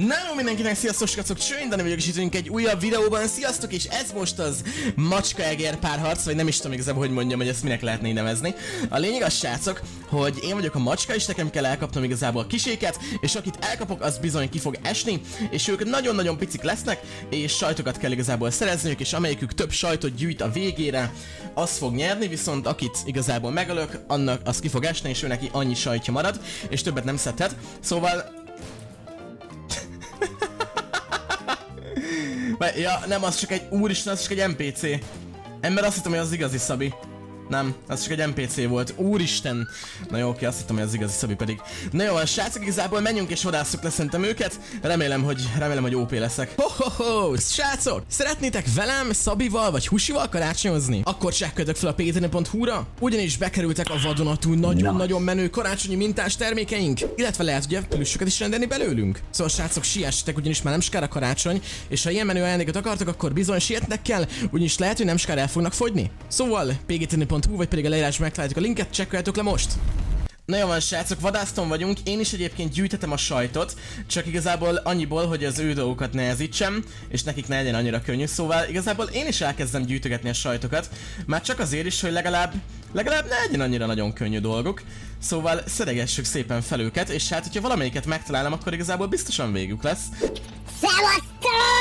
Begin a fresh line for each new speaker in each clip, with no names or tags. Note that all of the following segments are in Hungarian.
Na jó mindenkinek, sziasztok srácok, Csőn Dani vagyok, és itt egy újabb videóban, sziasztok, és ez most az macska egér párharc, vagy nem is tudom igazából, hogy mondjam, hogy ezt minek lehetne nevezni. A lényeg az srácok, hogy én vagyok a macska, és nekem kell elkapnom igazából a kiséket, és akit elkapok, az bizony ki fog esni, és ők nagyon-nagyon picik lesznek, és sajtokat kell igazából szerezniük, és amelyikük több sajtot gyűjt a végére, az fog nyerni, viszont akit igazából megölök, annak az ki fog esni, és ő neki annyi sajtja marad, és többet nem szedhet. Szóval Ja, nem, az csak egy, úristen, az csak egy NPC. Ember azt hittem, hogy az igazi Szabi. Nem, ez csak egy NPC volt. Úristen! Na jó, oké, azt hittem, hogy az igazi Szabi pedig. Na jó, a srácok, igazából menjünk és vadásszuk le szerintem őket. Remélem, hogy, remélem, hogy OP leszek. Ho, ho, ho, srácok! Szeretnétek velem, Szabival vagy Husival karácsonyozni? Akkor csekködök fel a ptn.hu-ra, ugyanis bekerültek a vadonatúl nagyon-nagyon menő karácsonyi mintás termékeink, illetve lehet ugye plüssöket is rendelni belőlünk. Szóval srácok, siessetek, ugyanis már nem sokára karácsony, és ha ilyen menő ajándékot akartok, akkor bizony sietnek kell, ugyanis lehet, hogy nem sokára el fognak fogyni. Szóval, pgtn.hu Hu, vagy pedig a leírásban megtaláljuk a linket, csekkoljátok le most! Na jó van srácok, vadászton vagyunk, én is egyébként gyűjtetem a sajtot, csak igazából annyiból, hogy az ő dolgokat nehezítsem, és nekik ne legyen annyira könnyű, szóval igazából én is elkezdem gyűjtögetni a sajtokat, már csak azért is, hogy legalább, legalább ne legyen annyira nagyon könnyű dolguk, szóval szeregessük szépen fel őket, és hát hogyha valamelyiket megtalálom, akkor igazából biztosan végük lesz.
Szevasztok!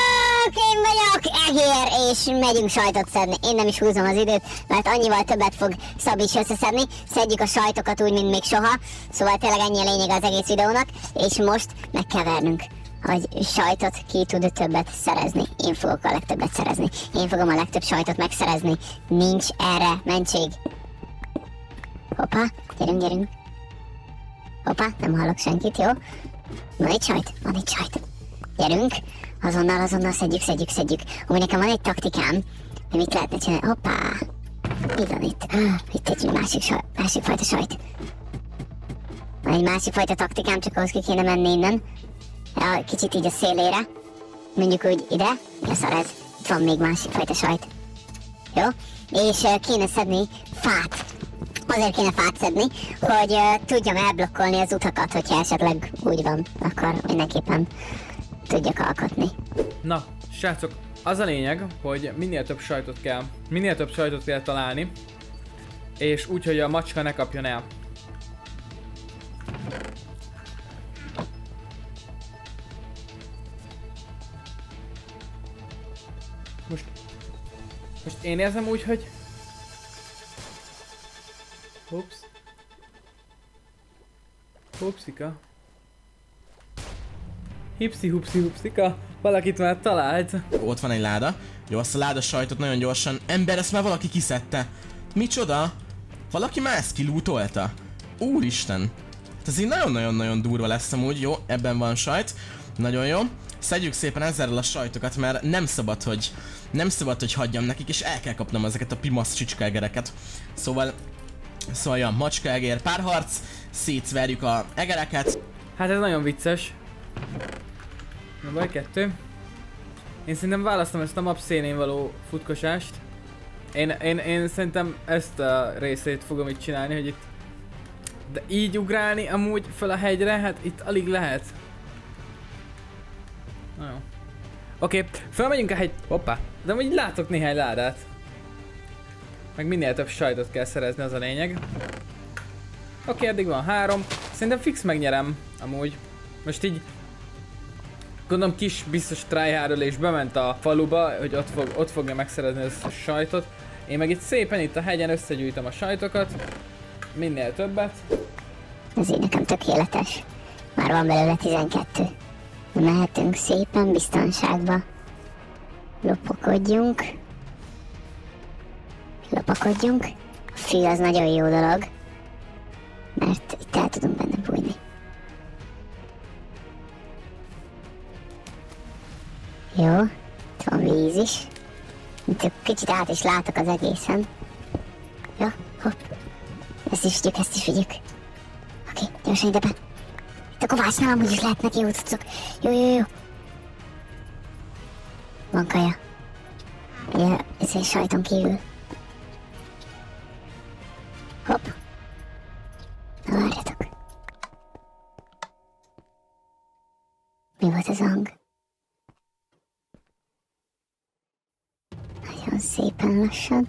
Én vagyok, Egér, és megyünk sajtot szedni. Én nem is húzom az időt, mert annyival többet fog Szabi is összeszedni. Szedjük a sajtokat úgy, mint még soha. Szóval tényleg ennyi a lényeg az egész videónak. És most meg kell vernünk hogy sajtot ki tud többet szerezni. Én fogok a legtöbbet szerezni. Én fogom a legtöbb sajtot megszerezni. Nincs erre mentség. Hoppá, gyerünk, gyerünk. Hoppá, nem hallok senkit, jó? Van egy sajt? Van egy sajt. Gyerünk. Azonnal, azonnal szedjük, szedjük, szedjük. Úgy nekem van egy taktikám, hogy mit lehetne csinálni. Hoppá! Mi van itt? Itt egy másik, saj, másik fajta sajt. Van egy másik fajta taktikám, csak ahhoz ki kéne menni innen. Kicsit így a szélére. Mondjuk úgy ide. Mi a szar ez? Itt van még másik fajta sajt. Jó? És uh, kéne szedni fát. Azért kéne fát szedni, hogy uh, tudjam elblokkolni az utakat, hogyha esetleg úgy van, akkor mindenképpen tudjak alkotni.
Na, srácok, az a lényeg, hogy minél több sajtot kell, minél több sajtot kell találni, és úgy, hogy a macska ne kapjon el. Most, most én érzem úgy, hogy... Ups. Upsika. Hipszi hupszi hupszika, valakit már talált.
Ott van egy láda. Jó, azt a láda sajtot nagyon gyorsan. Ember, ezt már valaki kiszedte. Micsoda? Valaki már ezt kilútolta? Úristen. Hát ez így nagyon-nagyon-nagyon durva lesz amúgy. Jó, ebben van sajt. Nagyon jó. Szedjük szépen ezzel a sajtokat, mert nem szabad, hogy nem szabad, hogy hagyjam nekik, és el kell kapnom ezeket a pimasz csicskágereket. Szóval, szóval ja, macska egér párharc, szétverjük a egereket.
Hát ez nagyon vicces. Na baj, kettő. Én szerintem választom ezt a map szénén való futkosást. Én, én, én szerintem ezt a részét fogom itt csinálni, hogy itt... De így ugrálni amúgy fel a hegyre, hát itt alig lehet. Na jó. Oké, okay, felmegyünk a hegy... Hoppá. De amúgy látok néhány ládát. Meg minél több sajtot kell szerezni, az a lényeg. Oké, okay, eddig van három. Szerintem fix megnyerem, amúgy. Most így Gondolom kis biztos tryhard és bement a faluba, hogy ott, fog, ott fogja megszerezni ezt a sajtot. Én meg itt szépen itt a hegyen összegyűjtöm a sajtokat. Minél többet.
Ez így nekem tökéletes. Már van belőle 12. Mehetünk szépen biztonságba. Lopakodjunk. Lopakodjunk. A fű az nagyon jó dolog. Mert itt Jó, itt van víz is. Kicsit át is látok az egészen. Jó, hopp. Ezt is vigyük, ezt is vigyük. Oké, okay, gyorsan ide be. Itt a kovácsnál amúgy is lehetnek jó cuccok. Jó, jó, jó. Van kaja. Ugye, ez egy sajton kívül. Hopp. Na várjatok. Mi volt ez a hang. Szépen lassan.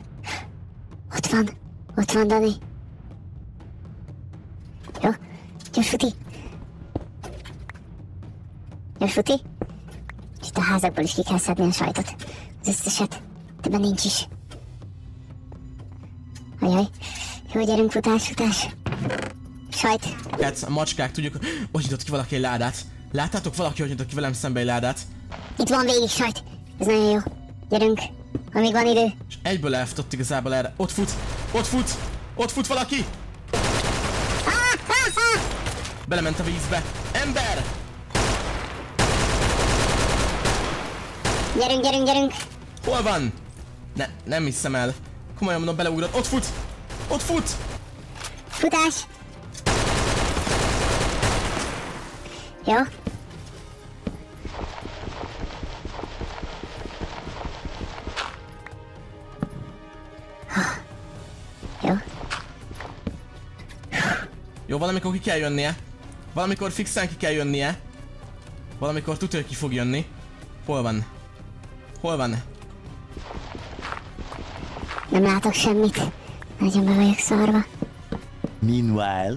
Ott van, ott van Dani. Jó, gyors futi. Gyors futi. Itt a házakból is ki kell szedni a sajtot. Az összeset. Többen nincs is. Ajaj. Jó, gyerünk, futás, futás. Sajt.
Hát a macskák tudjuk, hogy nyitott ki valaki egy ládát. Láttátok valaki, hogy nyitott ki velem szembe egy ládát?
Itt van végig sajt. Ez nagyon jó. Gyerünk. Amíg van idő.
És egyből elfutott igazából erre. Ott fut! Ott fut! Ott fut valaki! Belement a vízbe. Ember!
Gyerünk, gyerünk, gyerünk.
Hol van? Ne, nem hiszem el. Komolyan mondom, beleugrott. Ott fut! Ott fut!
Futás. Jó.
Valamikor ki kell jönnie. Valamikor fixen ki kell jönnie. Valamikor tudja, hogy ki fog jönni. Hol van? Hol van?
Nem látok semmit. Nagyon be vagyok szarva.
Meanwhile,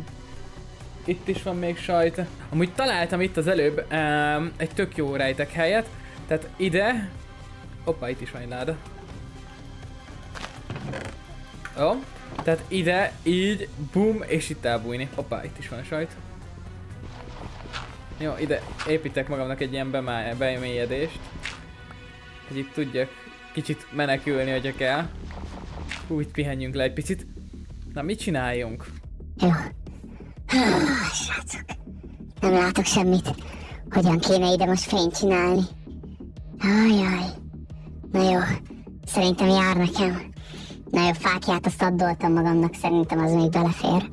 Itt is van még sajt. Amúgy találtam itt az előbb um, egy tök jó rejtek helyet. Tehát ide... Hoppá, itt is van egy láda. Jó. Tehát ide, így, bum, és itt elbújni. Hoppá, itt is van sajt. Jó, ide építek magamnak egy ilyen bemélyedést. Hogy itt tudjak kicsit menekülni, hogyha kell. Úgy pihenjünk le egy picit. Na, mit csináljunk?
Jó. Srácok. Nem látok semmit. Hogyan kéne ide most fényt csinálni? Ajaj. Na jó. Szerintem jár nekem. Na jó, fákját azt addoltam magamnak, szerintem az még belefér.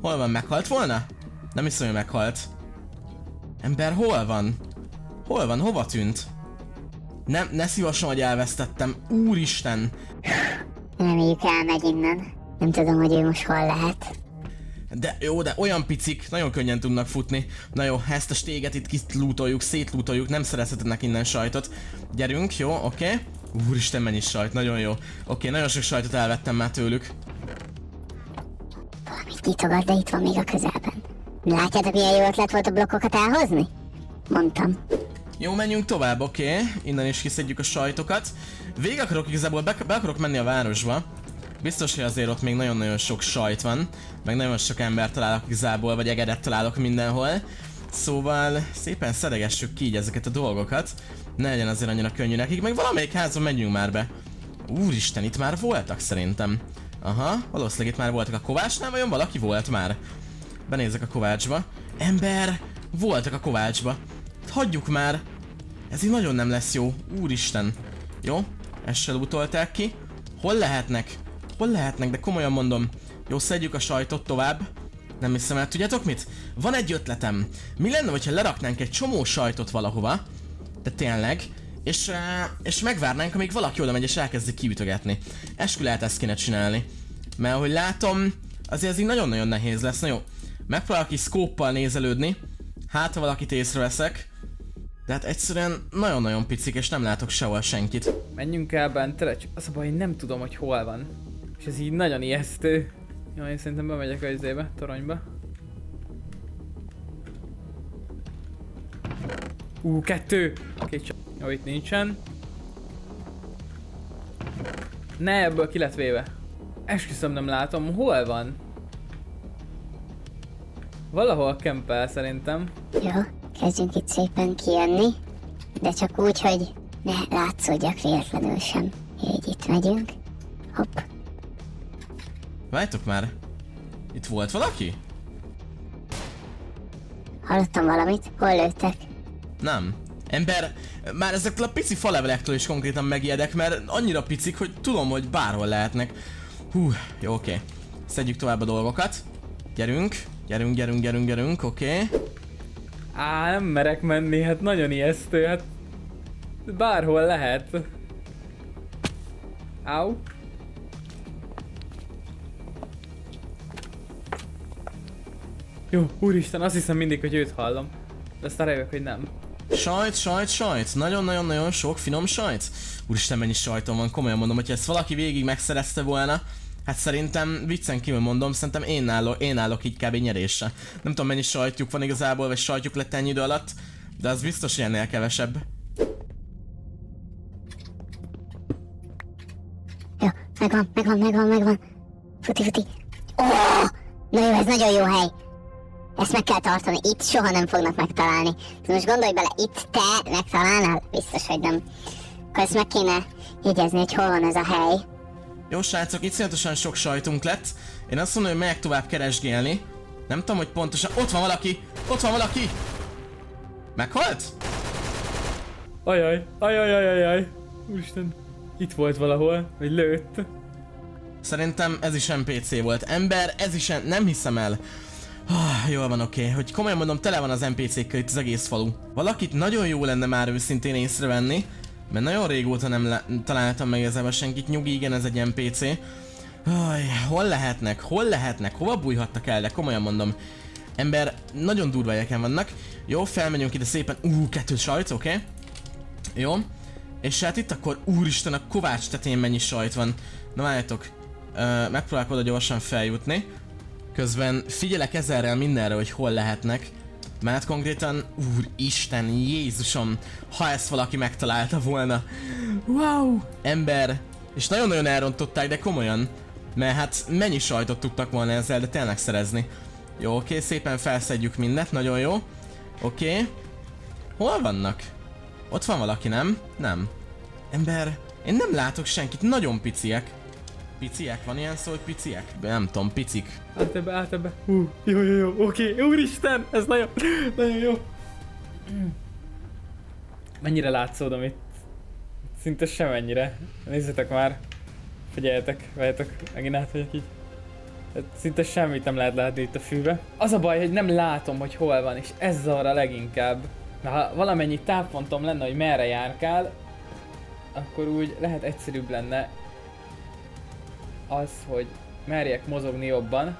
Hol van? Meghalt volna? Nem hiszem, hogy meghalt. Ember, hol van? Hol van? Hova tűnt? Nem, ne szívasson, hogy elvesztettem. Úristen!
Reméljük elmegy innen. Nem tudom, hogy ő most hol lehet.
De jó, de olyan picik, nagyon könnyen tudnak futni. Na jó, ezt a stéget itt kitlútoljuk, szétlútoljuk, nem szerezhetetnek innen sajtot. Gyerünk, jó, oké. Okay. Úristen, mennyi sajt, nagyon jó. Oké, okay, nagyon sok sajtot elvettem már tőlük.
Valamit nyitogat, de itt van még a közelben. Látjátok, milyen jó ötlet volt a blokkokat elhozni? Mondtam.
Jó, menjünk tovább, oké. Okay. Innen is kiszedjük a sajtokat. Végig akarok igazából, be, be akarok menni a városba. Biztos, hogy azért ott még nagyon-nagyon sok sajt van. Meg nagyon sok ember találok igazából, vagy egedet találok mindenhol. Szóval szépen szedegessük ki így ezeket a dolgokat. Ne legyen azért annyira könnyű nekik, meg valamelyik házon menjünk már be. Úristen, itt már voltak szerintem. Aha, valószínűleg itt már voltak a Kovácsnál, vajon valaki volt már? Benézek a Kovácsba. Ember! Voltak a Kovácsba. Hagyjuk már! Ez így nagyon nem lesz jó. Úristen. Jó, ezt se ki. Hol lehetnek? Hol lehetnek, de komolyan mondom. Jó, szedjük a sajtot tovább. Nem hiszem el, tudjátok mit? Van egy ötletem. Mi lenne, hogyha leraknánk egy csomó sajtot valahova? De tényleg. És, és megvárnánk, amíg valaki oda megy és elkezdi kiütögetni. Eskü lehet ezt kéne csinálni. Mert ahogy látom, azért ez így nagyon-nagyon nehéz lesz. Na jó, megpróbálok is szkóppal nézelődni. Hát, ha valakit észreveszek. De hát egyszerűen nagyon-nagyon picik, és nem látok sehol senkit.
Menjünk el bentre, csak az a baj, én nem tudom, hogy hol van. És ez így nagyon ijesztő. Jó, én szerintem bemegyek a izébe, toronyba. Ú, kettő! Két csak. Jó, itt nincsen. Ne, ebből ki lett véve. Esküszöm nem látom, hol van? Valahol kempel szerintem.
Jó, kezdjünk itt szépen kijönni. De csak úgy, hogy ne látszódjak véletlenül sem. Így itt megyünk. Hopp.
Várjátok már. Itt volt valaki?
Hallottam valamit. Hol lőttek?
Nem. Ember, már ezektől a pici falevelektől is konkrétan megijedek, mert annyira picik, hogy tudom, hogy bárhol lehetnek. Hú, jó, oké. Szedjük tovább a dolgokat. Gyerünk, gyerünk, gyerünk, gyerünk, gyerünk, oké.
Á, nem merek menni, hát nagyon ijesztő, hát bárhol lehet. Au. Jó, úristen, azt hiszem mindig, hogy őt hallom. De aztán rájövök, hogy nem.
Sajt, sajt, sajt. Nagyon-nagyon-nagyon sok finom sajt. Úristen, mennyi sajtom van, komolyan mondom, hogyha ezt valaki végig megszerezte volna, hát szerintem viccen kívül mondom, szerintem én állok, én állok így kb. nyerésre. Nem tudom mennyi sajtjuk van igazából, vagy sajtjuk lett ennyi idő alatt, de az biztos hogy ennél kevesebb.
Jó, megvan, megvan, megvan, megvan. Futi, futi. Ó, na jó, ez nagyon jó hely. Ezt meg kell tartani, itt soha nem fognak megtalálni. Most gondolj bele, itt te megtalálnál? Biztos, hogy nem. Akkor ezt meg kéne jegyezni, hogy hol van ez a hely.
Jó srácok, iszonyatosan sok sajtunk lett. Én azt mondom, hogy megyek tovább keresgélni. Nem tudom, hogy pontosan... Ott van valaki! Ott van valaki! Meghalt?
Ajaj, ajaj, ajaj, ajaj. Úristen. Itt volt valahol, vagy lőtt.
Szerintem ez is NPC volt. Ember, ez is en... nem hiszem el. Ah, jól van, oké. Okay. Hogy komolyan mondom, tele van az NPC-kkel itt az egész falu. Valakit nagyon jó lenne már őszintén észrevenni, mert nagyon régóta nem találtam meg ezzel senkit. Nyugi, igen, ez egy NPC. Aj, hol lehetnek? Hol lehetnek? Hova bújhattak el? De komolyan mondom. Ember, nagyon durva helyeken vannak. Jó, felmegyünk ide szépen. Ú, kettő sajt, oké. Okay. Jó. És hát itt akkor, úristen, a Kovács tetén mennyi sajt van. Na várjátok. Megpróbálok oda gyorsan feljutni. Közben figyelek ezerrel mindenre, hogy hol lehetnek. Mert konkrétan, úristen, Jézusom, ha ezt valaki megtalálta volna. Wow! Ember. És nagyon-nagyon elrontották, de komolyan. Mert hát mennyi sajtot tudtak volna ezzel, de tényleg szerezni. Jó, oké, szépen felszedjük mindent, nagyon jó. Oké. Hol vannak? Ott van valaki, nem? Nem. Ember, én nem látok senkit, nagyon piciek. Piciek? Van ilyen szó, hogy piciek? Nem tudom, picik.
Át ebbe, át ebbe. Hú, jó, jó, jó, oké, úristen, ez nagyon, nagyon jó. Mennyire látszódom itt? Szinte semennyire. Nézzetek már. Figyeljetek, vegyetek, megint át vagyok így. Hát szinte semmit nem lehet látni itt a fűbe. Az a baj, hogy nem látom, hogy hol van, és ez zavar a leginkább. Na, ha valamennyi táppontom lenne, hogy merre járkál, akkor úgy lehet egyszerűbb lenne az, hogy merjek mozogni jobban.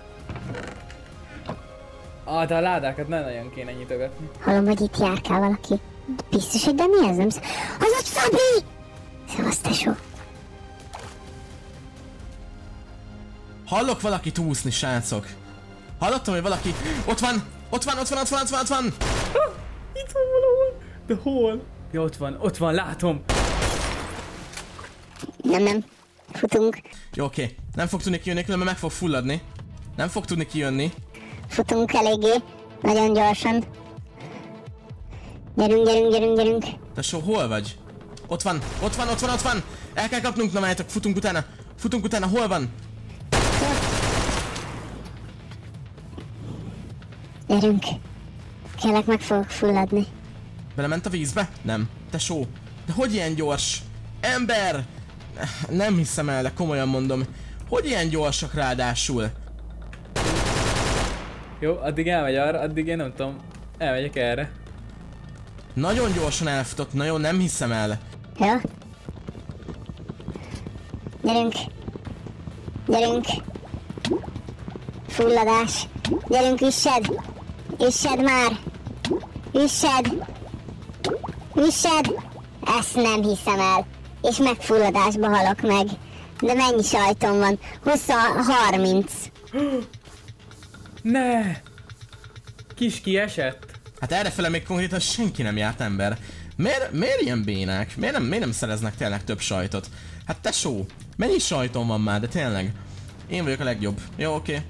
Ah, de a ládákat nem nagyon kéne nyitogatni.
Hallom, hogy itt járkál valaki. Biztos, hogy de mi ez nem sz... Az ott Szabi! Szevasz, tesó.
Hallok valakit úszni, srácok. Hallottam, hogy valaki... Ott van! Ott van, ott van, ott van, ott van, ott van!
Itt van valahol. De hol? Ja, ott van, ott van, látom.
Nem, nem. Futunk.
Jó, oké. Nem fog tudni kijönni, különben meg fog fulladni. Nem fog tudni kijönni.
Futunk eléggé. Nagyon gyorsan. Gyerünk, gyerünk, gyerünk, gyerünk.
Tesó, hol vagy? Ott van, ott van, ott van, ott van! El kell kapnunk, na várjátok, futunk utána. Futunk utána, hol van?
Gyerünk. Kélek meg fogok fulladni.
Belement a vízbe? Nem. Tesó. De hogy ilyen gyors? Ember! Nem hiszem el, de komolyan mondom. Hogy ilyen gyorsak ráadásul?
Jó, addig elmegy arra, addig én nem tudom. Elmegyek erre.
Nagyon gyorsan elfutott, nagyon nem hiszem el.
Jó? Gyerünk. Gyerünk. Fulladás. Gyerünk, üssed. Üssed már. Üssed. Üssed. Ezt nem hiszem el. És megfulladásba halok meg. De mennyi sajtom van? 20, 30.
Ne! Kis kiesett.
Hát errefele még konkrétan senki nem járt ember. Miért, miért ilyen bénák? Miért nem, miért nem szereznek tényleg több sajtot? Hát tesó, mennyi sajtom van már, de tényleg. Én vagyok a legjobb. Jó, oké.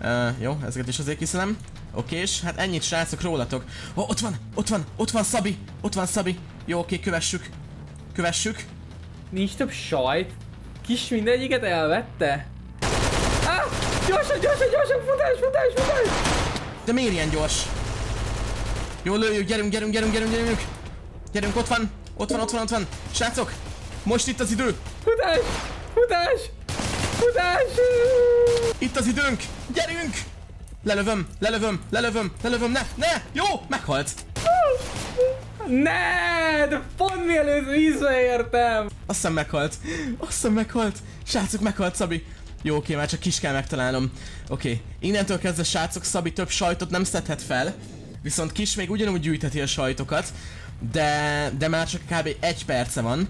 Okay. Uh, jó, ezeket is azért kiszedem. Oké, és hát ennyit srácok rólatok. Oh, ott van, ott van, ott van Szabi, ott van Szabi. Jó, oké, okay, kövessük. Kövessük.
Nincs több sajt. Kis mindegyiket elvette. Ah! Gyorsan, gyorsan, gyorsan, futás, futás, futás!
De miért ilyen gyors? Jó, lőjük, gyerünk, gyerünk, gyerünk, gyerünk, gyerünk. Gyerünk, ott van, ott van, ott van, ott van. Srácok, most itt az idő.
Futás! Futás! Futás!
Itt az időnk! Gyerünk! Lelövöm, lelövöm, lelövöm, lelövöm, ne, ne! Jó, meghalt!
Ne, de pont mielőtt visszaértem!
Azt meghalt. Azt meghalt. Srácok, meghalt Szabi. Jó, oké, már csak kis kell megtalálnom. Oké, innentől kezdve srácok, Szabi több sajtot nem szedhet fel. Viszont kis még ugyanúgy gyűjtheti a sajtokat. de, de már csak kb. egy perce van.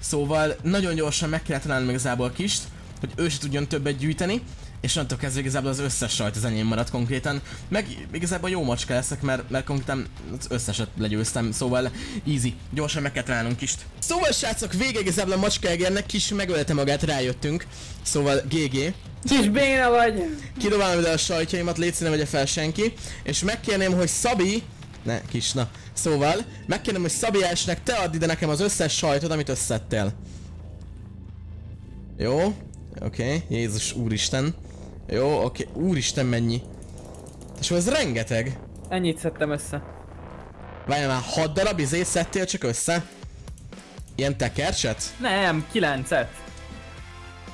Szóval nagyon gyorsan meg kell találnom igazából kist, hogy ő se tudjon többet gyűjteni, és onnantól kezdve igazából az összes sajt az enyém maradt konkrétan. Meg igazából jó macska leszek, mert, mert konkrétan az összeset legyőztem, szóval easy. Gyorsan meg kell találnunk kist. Szóval srácok, vége igazából a macska egérnek, kis megölte magát, rájöttünk. Szóval GG.
Kis béna vagy!
Kidobálom ide a sajtjaimat, légy ne vegye fel senki. És megkérném, hogy Szabi... Ne, kis, na. Szóval, megkérném, hogy Szabi elsőnek te add ide nekem az összes sajtot, amit összedtél. Jó. Oké, okay. Jézus úristen. Jó, oké. Okay. Úristen mennyi. És ez rengeteg.
Ennyit szedtem össze.
Várjál már, 6 darab izét szedtél csak össze? Ilyen tekercset?
Nem, kilencet.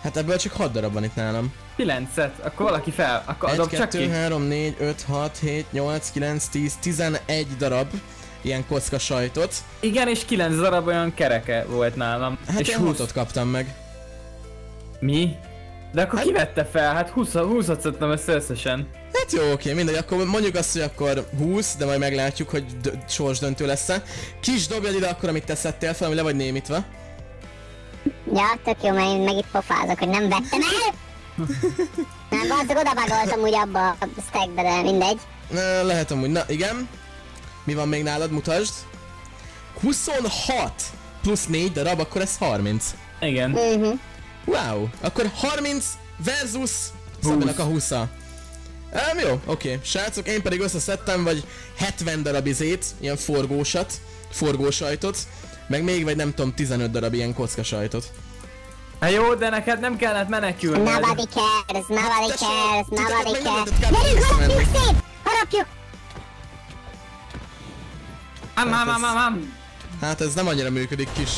Hát ebből csak 6 darab van itt nálam.
Kilencet, akkor valaki fel, akkor
1,
adok csak
2,
ki.
3, 4, 5, 6, 7, 8, 9, 10, 11 darab ilyen kocka sajtot.
Igen, és 9 darab olyan kereke volt nálam.
Hát
és
én
20.
20 kaptam meg.
Mi? De akkor ki vette fel? Hát 20, 20 szedtem össze összesen.
Hát jó, oké, mindegy, akkor mondjuk azt, hogy akkor 20, de majd meglátjuk, hogy d- sorsdöntő lesz-e. Kis dobjad ide akkor, amit te szedtél fel, ami le vagy némítva.
Ja, tök jó, mert én meg itt pofázok, hogy nem vettem el. Nem, bazdok, odabagoltam úgy abba a stackbe, de mindegy.
Na, lehet amúgy, na igen. Mi van még nálad, mutasd. 26 plusz 4 darab, akkor ez 30.
Igen.
Mhm.
Wow, akkor 30 versus Szabinak a 20 -a. Um, jó, oké. Srácok, én pedig összeszedtem vagy 70 darab izét, ilyen forgósat, forgósajtot, meg még vagy nem tudom 15 darab ilyen kockasajtot.
Hát jó, de neked nem kellett menekülned.
Nobody cares, nobody cares, nobody cares. Gyerünk, harapjuk szét! Harapjuk!
Am, am, am, am, am.
Hát ez nem annyira működik kis.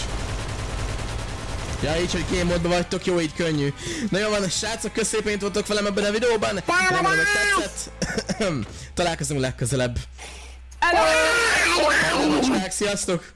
Ja, így, hogy game módban vagytok, jó, így könnyű. Na jó van, srácok, köszönjük, hogy itt voltok velem ebben a videóban. Remélem, hogy tetszett. Találkozunk legközelebb.
Hello!
Sziasztok!